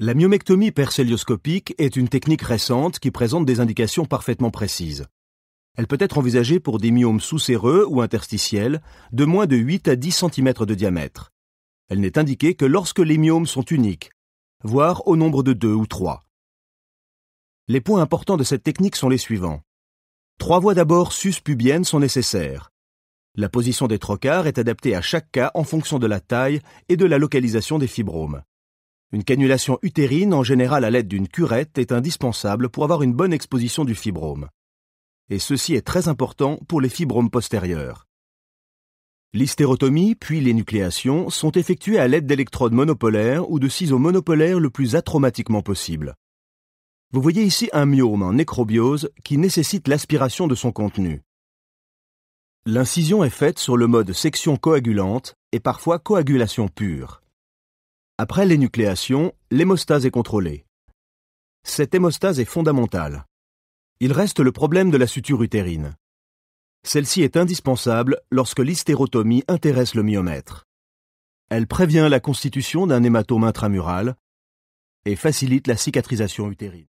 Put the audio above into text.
La myomectomie percélioscopique est une technique récente qui présente des indications parfaitement précises. Elle peut être envisagée pour des myomes sous-séreux ou interstitiels de moins de 8 à 10 cm de diamètre. Elle n'est indiquée que lorsque les myomes sont uniques, voire au nombre de 2 ou 3. Les points importants de cette technique sont les suivants. Trois voies d'abord sus-pubiennes sont nécessaires. La position des trocars est adaptée à chaque cas en fonction de la taille et de la localisation des fibromes. Une cannulation utérine, en général à l'aide d'une curette, est indispensable pour avoir une bonne exposition du fibrome. Et ceci est très important pour les fibromes postérieurs. L'hystérotomie puis l'énucléation sont effectuées à l'aide d'électrodes monopolaires ou de ciseaux monopolaires le plus atraumatiquement possible. Vous voyez ici un myome en nécrobiose qui nécessite l'aspiration de son contenu. L'incision est faite sur le mode section coagulante et parfois coagulation pure. Après l'énucléation, l'hémostase est contrôlée. Cette hémostase est fondamentale. Il reste le problème de la suture utérine. Celle-ci est indispensable lorsque l'hystérotomie intéresse le myomètre. Elle prévient la constitution d'un hématome intramural et facilite la cicatrisation utérine.